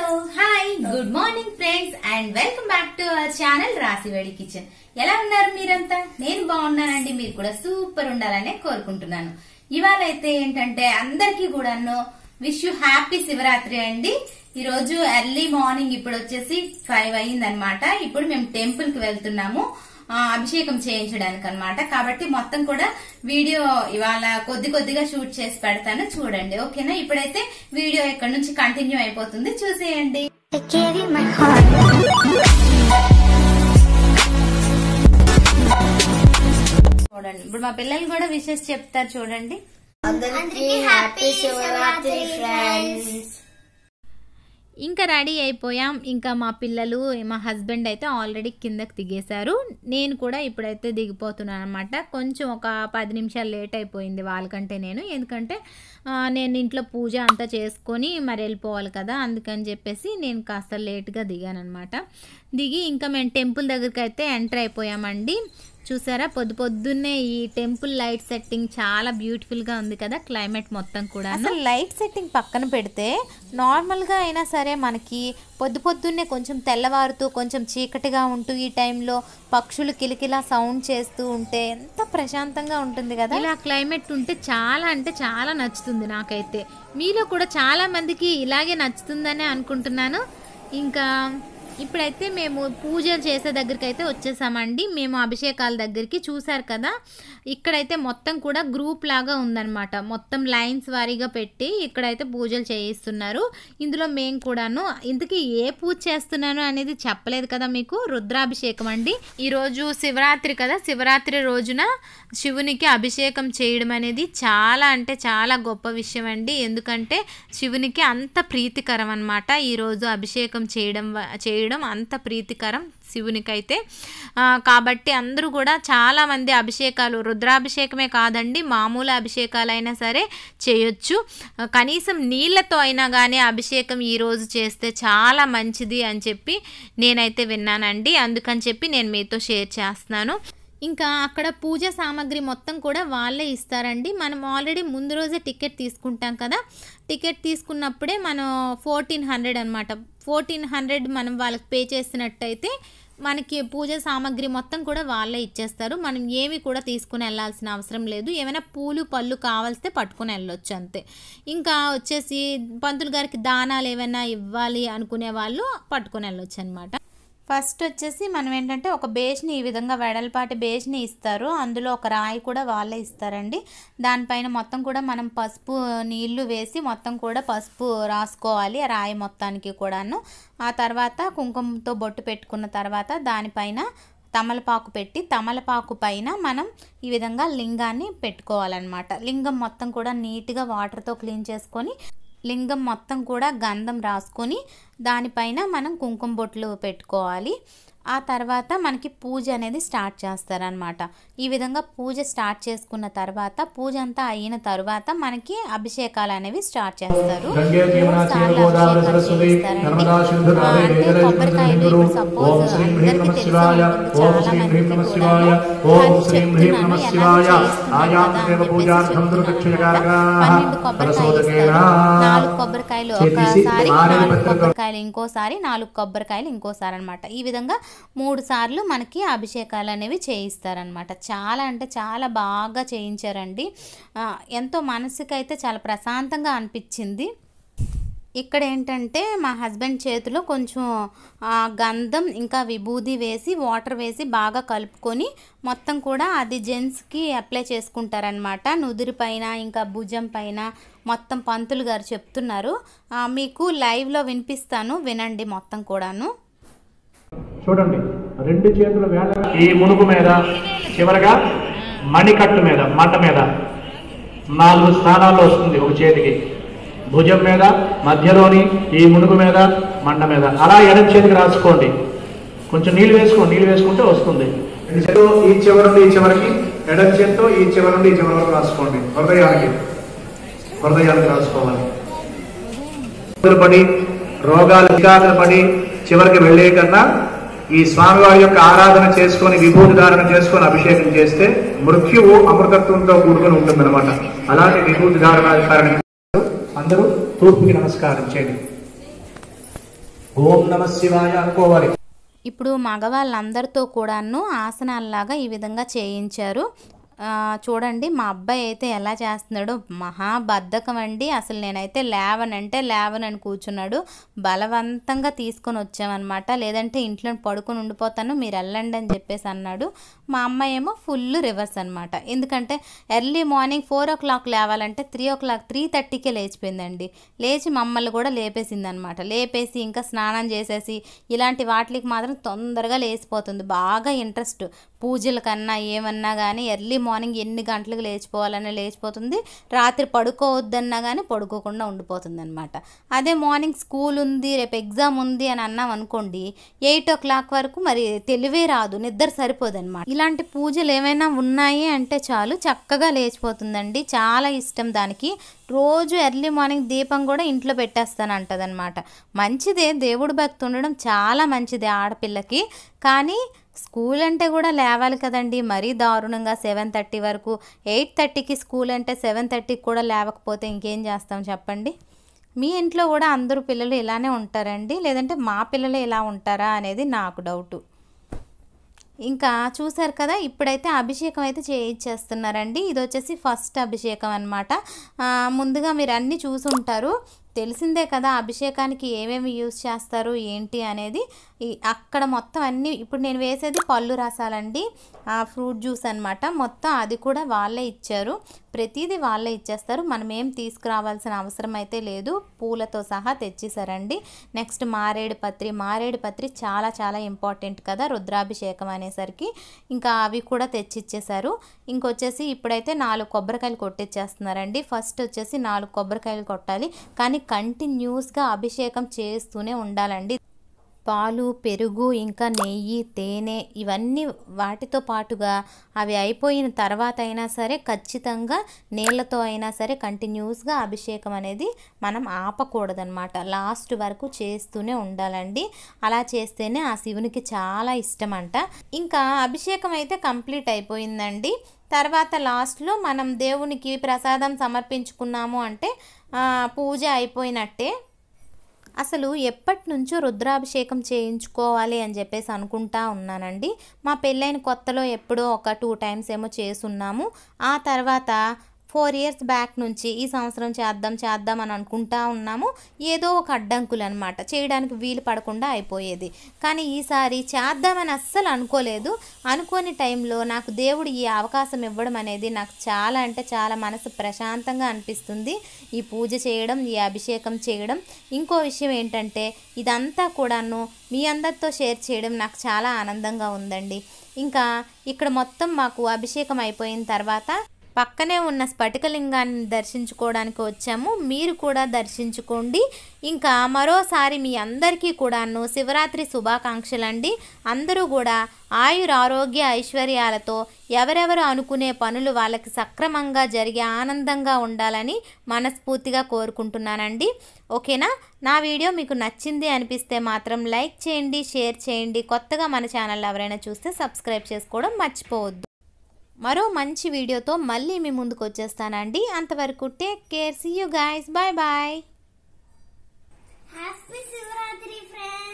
Hello hi good morning friends and welcome back to our channel రాసివేడి kitchen ఎలా ఉన్నారు మీరంతా? నేను బాగున్నానండి. మీరు కూడా సూపర్ ఉండాలనే కోరుకుంటున్నాను. ఇవాళ అయితే ఏంటంటే అందరికీ కూడాను విష్ యూ హ్యాపీ శివరాత్రి అండి. ఈ రోజు ఎర్లీ మార్నింగ్ ఇప్పుడు వచ్చేసి ఫైవ్ అయిందనమాట ఇప్పుడు మేము టెంపుల్కి వెళ్తున్నాము. అభిషేకం చేయించడానికి అన్నమాట కాబట్టి మొత్తం కూడా వీడియో ఇవాళ కొద్ది కొద్దిగా షూట్ చేసి పెడతాను. చూడండి ఓకేనా? ఇప్పుడైతే వీడియో ఇక్కడ నుంచి కంటిన్యూ అయిపోతుంది చూసేయండి. చూడండి ఇప్పుడు మా పిల్లలు కూడా విషెస్ చెప్తారు చూడండి. అందరికీ హ్యాపీ శివరాత్రి ఫ్రెండ్స్ ఇంకా రెడీ అయిపోయాం. ఇంకా మా పిల్లలు మా హస్బెండ్ అయితే ఆల్రెడీ కిందకి దిగేశారు. నేను కూడా ఇప్పుడైతే దిగిపోతున్నాను అనమాట కొంచెం ఒక పది నిమిషాలు లేట్ అయిపోయింది వాళ్ళకంటే నేను. ఎందుకంటే నేను ఇంట్లో పూజ అంతా చేసుకొని మరి వెళ్ళిపోవాలి కదా అందుకని చెప్పేసి నేను కాస్త లేట్గా దిగాను అనమాట దిగి ఇంకా మేము టెంపుల్ దగ్గరికి అయితే ఎంటర్ అయిపోయామండి. చూసారా? పొద్దు పొద్దున్నే ఈ టెంపుల్ లైట్ సెట్టింగ్ చాలా బ్యూటిఫుల్గా ఉంది కదా క్లైమేట్ మొత్తం కూడా అసలు లైట్ సెట్టింగ్ పక్కన పెడితే నార్మల్గా అయినా సరే మనకి పొద్దు పొద్దున్నే కొంచెం తెల్లవారుతూ కొంచెం చీకటిగా ఉంటూ ఈ టైంలో పక్షులు కిలకిలా సౌండ్ చేస్తూ ఉంటే ఎంత ప్రశాంతంగా ఉంటుంది కదా. ఇలా క్లైమేట్ ఉంటే చాలా అంటే చాలా నచ్చుతుంది నాకైతే. మీలో కూడా చాలా మందికి ఇలాగే నచ్చుతుందనే అనుకుంటున్నాను. ఇంకా ఇప్పుడైతే మేము పూజలు చేసే దగ్గరికి అయితే వచ్చేసామండి. మేము అభిషేకాల దగ్గరికి చూసారు కదా. ఇక్కడైతే మొత్తం కూడా గ్రూప్ లాగా ఉందన్నమాట. మొత్తం లైన్స్ వారీగా పెట్టి ఇక్కడైతే పూజలు చేయిస్తున్నారు. ఇందులో మేము కూడాను ఇంతకీ ఏ పూజ చేస్తున్నాను అనేది చెప్పలేదు కదా మీకు? రుద్రాభిషేకం అండి. ఈరోజు శివరాత్రి కదా. శివరాత్రి రోజున శివునికి అభిషేకం చేయడం అనేది చాలా అంటే చాలా గొప్ప విషయం అండి. ఎందుకంటే శివునికి అంత ప్రీతికరం అనమాట ఈరోజు అభిషేకం చేయడం వ- చేయడం అంత ప్రీతికరం శివునికైతే. కాబట్టి అందరూ కూడా చాలామంది అభిషేకాలు రుద్రాభిషేకమే కాదండి మామూలు అభిషేకాలైనా సరే చేయొచ్చు. కనీసం నీళ్ళతో అయినా కానీ అభిషేకం ఈరోజు చేస్తే చాలా మంచిది అని చెప్పి నేనైతే విన్నానండి. అందుకని చెప్పి నేను మీతో షేర్ చేస్తున్నాను. ఇంకా అక్కడ పూజ సామాగ్రి మొత్తం కూడా వాళ్ళే ఇస్తారండి. మనం ఆల్రెడీ ముందు రోజే టికెట్ తీసుకుంటాం కదా. టికెట్ తీసుకున్నప్పుడే మనం ఫోర్టీన్ హండ్రెడ్ అనమాట ఫోర్టీన్ హండ్రెడ్ మనం వాళ్ళకి పే చేసినట్టయితే మనకి పూజ సామాగ్రి మొత్తం కూడా వాళ్ళే ఇచ్చేస్తారు. మనం ఏమి కూడా తీసుకుని వెళ్ళాల్సిన అవసరం లేదు. ఏమైనా పూలు పళ్ళు కావాల్స్తే పట్టుకుని వెళ్ళొచ్చు అంతే. ఇంకా వచ్చేసి పంతులు గారికి దానాలు ఏమైనా ఇవ్వాలి అనుకునే వాళ్ళు పట్టుకుని వెళ్ళొచ్చు అనమాట ఫస్ట్ వచ్చేసి మనం ఏంటంటే ఒక బేస్ని ఈ విధంగా వెడల్పాటి బేస్ని ఇస్తారు. అందులో ఒక రాయి కూడా వాళ్ళే ఇస్తారండి. దానిపైన మొత్తం కూడా మనం పసుపు నీళ్ళు వేసి మొత్తం కూడా పసుపు రాసుకోవాలి ఆ రాయి మొత్తానికి కూడాను. ఆ తర్వాత కుంకుమతో బొట్టు పెట్టుకున్న తర్వాత దానిపైన తమలపాకు పెట్టి తమలపాకు పైన మనం ఈ విధంగా లింగాన్ని పెట్టుకోవాలన్నమాట. లింగం మొత్తం కూడా నీట్గా వాటర్తో క్లీన్ చేసుకొని లింగం మొత్తం కూడా గంధం రాసుకొని దానిపైన మనం కుంకుమ బొట్లు పెట్టుకోవాలి. ఆ తర్వాత మనకి పూజ అనేది స్టార్ట్ చేస్తారనమాట ఈ విధంగా పూజ స్టార్ట్ చేసుకున్న తర్వాత పూజ అంతా అయిన తర్వాత మనకి అభిషేకాలు అనేవి స్టార్ట్ చేస్తారు. అంటే కొబ్బరికాయలు ఇప్పుడు అందరికీ నమ తెలిసే చాలా మందికి చెప్తున్నాను, ఎలా కదా. పన్నెండు కొబ్బరికాయలు ఇస్తారు. నాలుగు కొబ్బరికాయలు ఒకసారి నాలుగు కొబ్బరికాయలు ఇంకోసారి నాలుగు కొబ్బరికాయలు ఇంకోసారి అనమాట ఈ విధంగా మూడు సార్లు మనకి అభిషేకాలు అనేవి చేయిస్తారనమాట చాలా అంటే చాలా బాగా చేయించారండి. ఎంతో మనసుకైతే చాలా ప్రశాంతంగా అనిపించింది. ఇక్కడ ఏంటంటే మా హస్బెండ్ చేతిలో కొంచెం గంధం ఇంకా విభూది వేసి వాటర్ వేసి బాగా కలుపుకొని మొత్తం కూడా అది జెంట్స్కి అప్లై చేసుకుంటారనమాట నుదురు పైన ఇంకా భుజం పైన మొత్తం పంతులు గారు చెప్తున్నారు. మీకు లైవ్లో వినిపిస్తాను వినండి మొత్తం కూడాను. చూడండి రెండు చేతుల వేళ ఈ మునుగు మీద చివరగా మణికట్టు మీద మంట మీద నాలుగు స్థానాల్లో వస్తుంది ఒక చేతికి. భుజం మీద మధ్యలోని ఈ మునుగు మీద మండ మీద. అలా ఎడం చేతికి రాసుకోండి. కొంచెం నీళ్ళు వేసుకోండి నీళ్ళు వేసుకుంటే వస్తుంది. ఈ చివరి నుండి ఈ చివరికి ఎడం చేతితో ఈ చివరి నుండి ఈ చివరి వరకు రాసుకోండి. హృదయానికి. హృదయానికి రాసుకోవాలి. పడి రోగాలు వికాసన పడి చివరికి వెళ్ళే కన్నా ఈ స్వామివారి యొక్క ఆరాధన చేసుకొని విభూతి ధారణ చేసుకొని అభిషేకం చేస్తే మృత్యువు అమృతత్వంతో కూడుకొని ఉంటుందన్నమాట. అలాంటి విభూతి ధారణ అందరూ తూర్పుకి నమస్కారం చేయండి. ఓం నమ శివాయ అనుకోవాలి. ఇప్పుడు మగవాళ్ళందరితో కూడాను ఆసనాల్లాగా ఈ విధంగా చేయించారు. చూడండి మా అబ్బాయి అయితే ఎలా చేస్తున్నాడు? మహా బద్ధకం అండి. అసలు నేనైతే లేవనంటే లేవనని కూర్చున్నాడు. బలవంతంగా తీసుకొని వచ్చామన్నమాట. లేదంటే ఇంట్లో పడుకొని ఉండిపోతాను మీరు వెళ్ళండి అని చెప్పేసి అన్నాడు. మా అమ్మాయి ఏమో ఫుల్ రివర్స్ అనమాట ఎందుకంటే early morning four o'clock లేవాలంటే త్రీ ఓ క్లాక్ త్రీ థర్టీకే లేచిపోయిందండి. లేచి మమ్మల్ని కూడా లేపేసింది అనమాట లేపేసి ఇంకా స్నానం చేసేసి ఇలాంటి వాటికి మాత్రం తొందరగా లేచిపోతుంది. బాగా ఇంట్రెస్ట్. పూజల కన్నా ఏమన్నా కానీ ఎర్లీ మార్నింగ్ మార్నింగ్ ఎన్ని గంటలకు లేచిపోవాలన్నా లేచిపోతుంది. రాత్రి పడుకోవద్దన్నా కానీ పడుకోకుండా ఉండిపోతుంది అనమాట అదే మార్నింగ్ స్కూల్ ఉంది రేపు ఎగ్జామ్ ఉంది అని అన్నాం అనుకోండి ఎయిట్ ఓ క్లాక్ వరకు మరి తెలివే రాదు నిద్ర సరిపోదన్నమాట. ఇలాంటి పూజలు ఏమైనా ఉన్నాయి అంటే చాలు చక్కగా లేచిపోతుందండి. చాలా ఇష్టం దానికి. రోజు ఎర్లీ మార్నింగ్ దీపం కూడా ఇంట్లో పెట్టేస్తాను అంటదనమాట మంచిదే దేవుడు భక్తి ఉండడం చాలా మంచిదే ఆడపిల్లకి. కానీ స్కూల్ అంటే కూడా లేవాలి కదండి. మరీ దారుణంగా సెవెన్ థర్టీ వరకు ఎయిట్ థర్టీకి స్కూల్ అంటే సెవెన్ థర్టీకి కూడా లేవకపోతే ఇంకేం చేస్తాం చెప్పండి? మీ ఇంట్లో కూడా అందరూ పిల్లలు ఇలానే ఉంటారండి? లేదంటే మా పిల్లలు ఇలా ఉంటారా అనేది నాకు డౌటు. ఇంకా చూసారు కదా ఇప్పుడైతే అభిషేకం అయితే చేయించేస్తున్నారండి ఇది వచ్చేసి ఫస్ట్ అభిషేకం అనమాట ముందుగా మీరు అన్నీ చూసుంటారు. తెలిసిందే కదా అభిషేకానికి ఏమేమి యూస్ చేస్తారు ఏంటి అనేది. అక్కడ మొత్తం అన్నీ ఇప్పుడు నేను వేసేది పళ్ళు రసాలండి ఆ ఫ్రూట్ జ్యూస్ అనమాట మొత్తం అది కూడా వాళ్ళే ఇచ్చారు. ప్రతిదీ వాళ్ళే ఇచ్చేస్తారు. మనం ఏం తీసుకురావాల్సిన అవసరం అయితే లేదు. పూలతో సహా తెచ్చేసారండి నెక్స్ట్ మారేడు పత్రి. మారేడు పత్రి చాలా చాలా ఇంపార్టెంట్ కదా రుద్రాభిషేకం అనేసరికి. ఇంకా అవి కూడా తెచ్చిచ్చేసారు ఇంకొచ్చేసి ఇప్పుడైతే నాలుగు కొబ్బరికాయలు కొట్టిచ్చేస్తున్నారండి. ఫస్ట్ వచ్చేసి నాలుగు కొబ్బరికాయలు కొట్టాలి. కానీ కంటిన్యూస్గా అభిషేకం చేస్తూనే ఉండాలండి. పాలు పెరుగు ఇంకా నెయ్యి తేనె ఇవన్నీ వాటితో పాటుగా అవి అయిపోయిన తర్వాత అయినా సరే ఖచ్చితంగా నీళ్ళతో అయినా సరే కంటిన్యూస్గా అభిషేకం అనేది మనం ఆపకూడదనమాట లాస్ట్ వరకు చేస్తూనే ఉండాలండి. అలా చేస్తేనే ఆ శివునికి చాలా ఇష్టం అంట ఇంకా అభిషేకం అయితే కంప్లీట్ అయిపోయిందండి. తర్వాత లాస్ట్లో మనం దేవునికి ప్రసాదం సమర్పించుకున్నాము అంటే పూజ అయిపోయినట్టే. అసలు ఎప్పటి నుంచో రుద్రాభిషేకం చేయించుకోవాలి అని చెప్పేసి అనుకుంటా ఉన్నానండి. మా పెళ్ళైన కొత్తలో ఎప్పుడో ఒక టూ టైమ్స్ ఏమో చేసున్నాము. ఆ తర్వాత ఫోర్ ఇయర్స్ బ్యాక్ నుంచి ఈ సంవత్సరం చేద్దాం చేద్దాం అని అనుకుంటా ఉన్నాము. ఏదో ఒక అడ్డంకులు అనమాట చేయడానికి వీలు పడకుండా అయిపోయేది. కానీ ఈసారి చేద్దామని అస్సలు అనుకోలేదు. అనుకోని టైంలో నాకు దేవుడు ఈ అవకాశం ఇవ్వడం అనేది నాకు చాలా అంటే చాలా మనసు ప్రశాంతంగా అనిపిస్తుంది. ఈ పూజ చేయడం ఈ అభిషేకం చేయడం. ఇంకో విషయం ఏంటంటే ఇదంతా కూడాను మీ అందరితో షేర్ చేయడం నాకు చాలా ఆనందంగా ఉందండి. ఇంకా ఇక్కడ మొత్తం మాకు అభిషేకం అయిపోయిన తర్వాత పక్కనే ఉన్న స్ఫటికలింగాన్ని దర్శించుకోవడానికి వచ్చాము. మీరు కూడా దర్శించుకోండి. ఇంకా మరోసారి మీ అందరికీ కూడాను శివరాత్రి శుభాకాంక్షలు అండి అందరూ కూడా ఆయుర ఆరోగ్య ఐశ్వర్యాలతో ఎవరెవరు అనుకునే పనులు వాళ్ళకి సక్రమంగా జరిగి ఆనందంగా ఉండాలని మనస్ఫూర్తిగా కోరుకుంటున్నానండి. ఓకేనా? నా వీడియో మీకు నచ్చింది అనిపిస్తే మాత్రం లైక్ చేయండి షేర్ చేయండి. కొత్తగా మన ఛానల్ ఎవరైనా చూస్తే సబ్స్క్రైబ్ చేసుకోవడం మర్చిపోవద్దు. మరో మంచి వీడియోతో మళ్ళీ మీ ముందుకు వచ్చేస్తానండి. అంతవరకు take care see you guys bye bye happy Shivaratri friends.